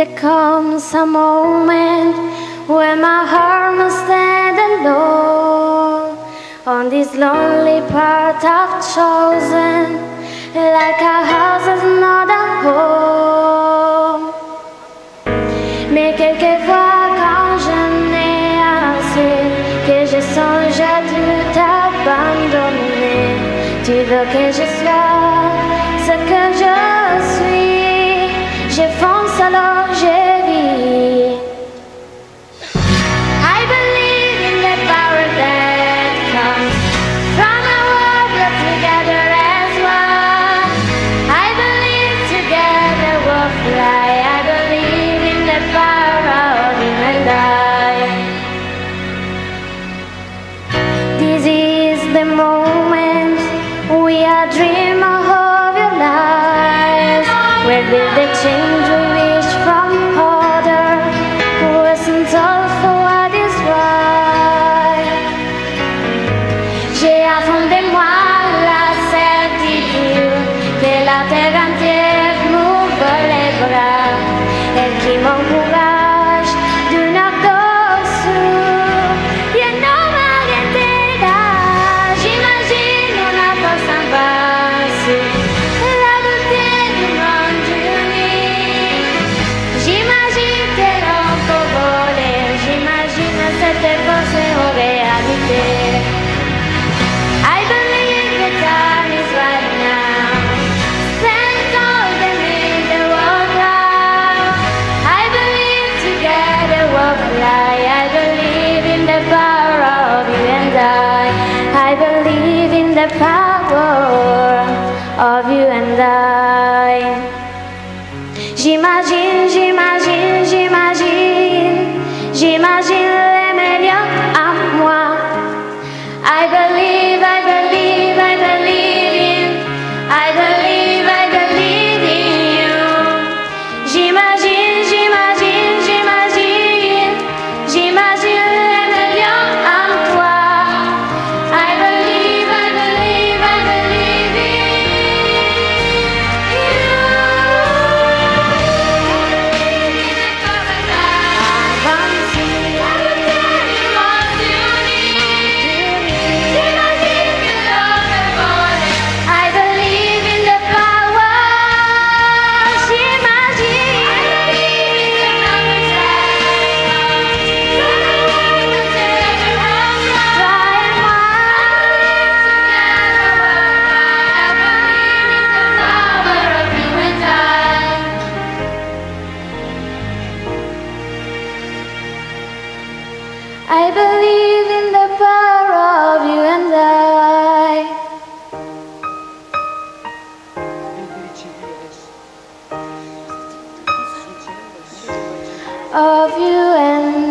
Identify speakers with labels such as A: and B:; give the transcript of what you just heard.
A: There comes a moment when my heart must stand alone. On this lonely path I've chosen Like a house is not a home. Mais quelques fois quand je n'ai assez Que je songe à tout abandonner. Tu veux que je sois the moments we are dream of your lives. Where did the change we de I believe in the power of you and I. Of you and